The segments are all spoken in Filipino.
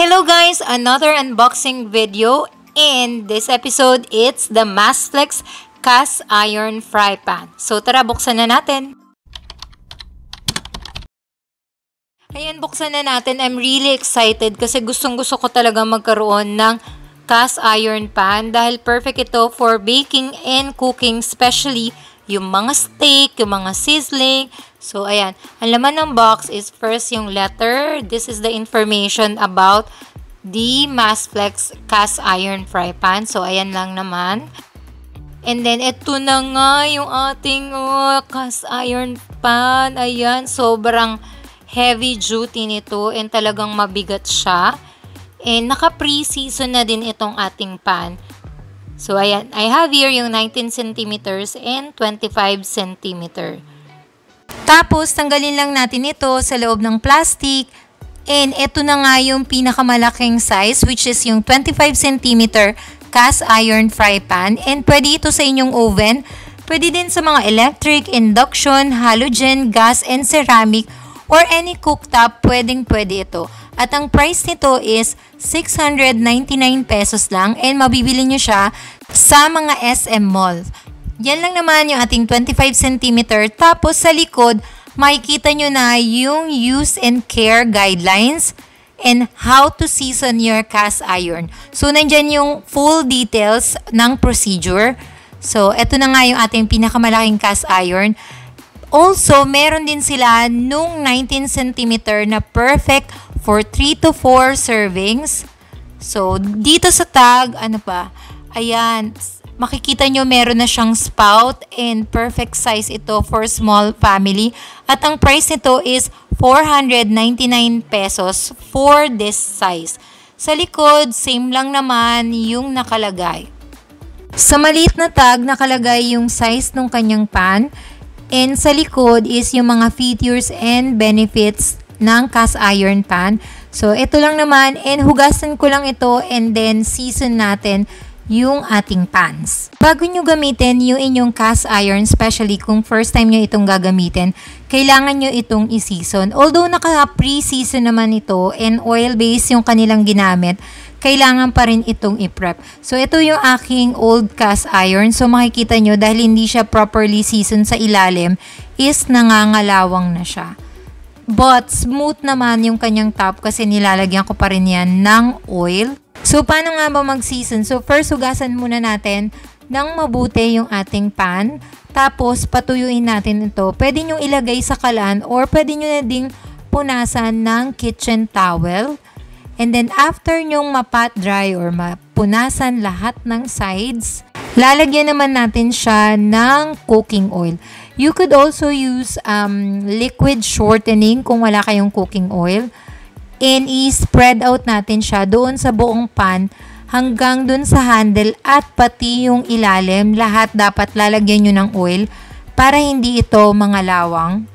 Hello guys! Another unboxing video. In this episode, it's the Masflex Cast Iron Fry Pan. So tara, buksan na natin. Ayan, buksan na natin. I'm really excited kasi gustong gusto ko talaga magkaroon ng cast iron pan dahil perfect ito for baking and cooking, especially yung mga steak, yung mga sizzling. So, ayan. Ang laman ng box is first yung letter. This is the information about the Masflex cast iron fry pan. So, ayan lang naman. And then, ito na nga yung ating oh, cast iron pan. Ayan, sobrang heavy duty nito and talagang mabigat siya. And naka-pre-season na din itong ating pan. So, ayan. I have here yung 19 centimeters and 25 centimeter. Tapos, tanggalin lang natin ito sa loob ng plastic. And ito na nga yung pinakamalaking size which is yung 25 centimeter cast iron fry pan. And pwede ito sa inyong oven. Pwede din sa mga electric, induction, halogen, gas, and ceramic or any cooktop, pwedeng pwede ito. At ang price nito is 699 pesos lang and mabibili nyo siya sa mga SM Mall. Yan lang naman yung ating 25 cm. Tapos sa likod, makikita nyo na yung use and care guidelines and how to season your cast iron. So, nandyan yung full details ng procedure. So, eto na nga yung ating pinakamalaking cast iron. Also, meron din sila nung 19 cm na perfect for 3 to 4 servings. So, dito sa tag, ano pa, ayan, makikita nyo meron na siyang spout and perfect size ito for small family. At ang price nito is 499 pesos for this size. Sa likod, same lang naman yung nakalagay. Sa maliit na tag, nakalagay yung size ng kanyang pan. And sa likod is yung mga features and benefits ng cast iron pan. So, ito lang naman. And hugasan ko lang ito and then season natin yung ating pans. Bago nyo gamitin yung inyong cast iron, especially kung first time nyo itong gagamitin, kailangan nyo itong i-season. Although naka-pre-season naman ito and oil-based yung kanilang ginamit, kailangan pa rin itong i-prep. So, ito yung aking old cast iron. So, makikita nyo dahil hindi siya properly seasoned sa ilalim, is nangangalawang na siya. But, smooth naman yung kanyang top kasi nilalagyan ko pa rin yan ng oil. So, paano nga ba mag-season? So, first, hugasan muna natin ng mabuti yung ating pan. Tapos, patuyuin natin ito. Pwede nyo ilagay sa kalan or pwede nyo na ding punasan ng kitchen towel. And then, after nyong mapat dry or mapunasan lahat ng sides, lalagyan naman natin siya ng cooking oil. You could also use um, liquid shortening kung wala kayong cooking oil and i-spread out natin siya doon sa buong pan hanggang doon sa handle at pati yung ilalim. Lahat dapat lalagyan nyo ng oil para hindi ito mga lawang.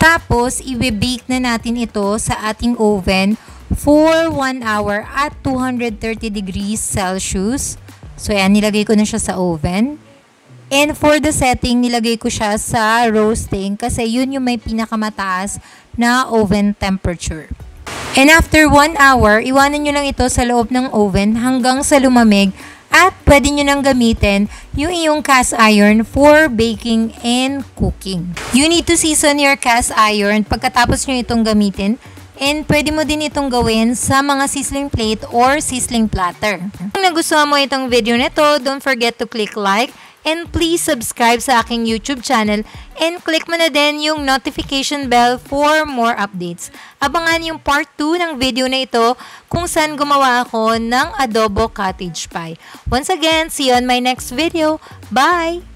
Tapos, i-bake na natin ito sa ating oven for 1 hour at 230 degrees Celsius. So, yan, nilagay ko na siya sa oven. And for the setting, nilagay ko siya sa roasting kasi yun yung may pinakamataas na oven temperature. And after 1 hour, iwanan nyo lang ito sa loob ng oven hanggang sa lumamig at pwede nyo nang gamitin yung iyong cast iron for baking and cooking. You need to season your cast iron pagkatapos nyo itong gamitin and pwede mo din itong gawin sa mga sizzling plate or sizzling platter. Kung nagustuhan mo itong video nito, don't forget to click like And please subscribe sa aking YouTube channel and click mo na din yung notification bell for more updates. Abangan yung part 2 ng video na ito kung saan gumawa ako ng adobo cottage pie. Once again, see you on my next video. Bye!